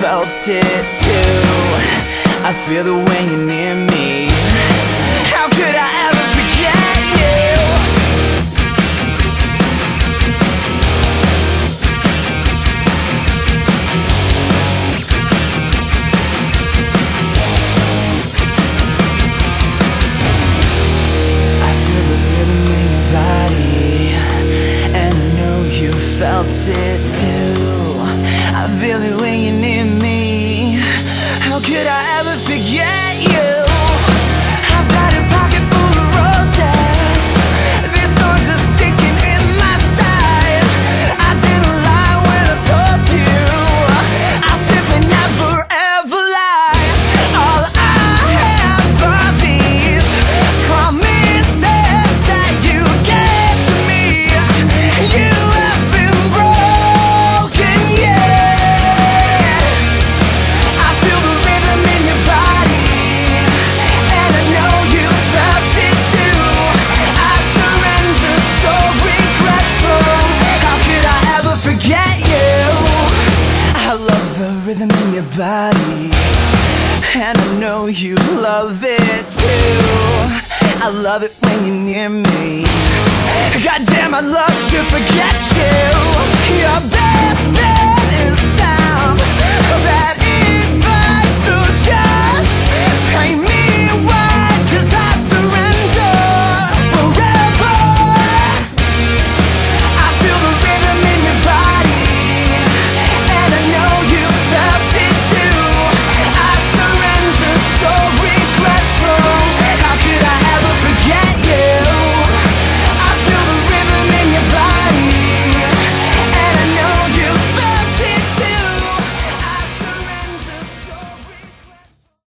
felt it too. I feel the way you're near me. How could I ever forget you? I feel the rhythm in your body And I know you felt it too feel it when you're near me. How could I ever forget rhythm in your body. And I know you love it too. I love it when you're near me. Goddamn, I'd love to forget you. You're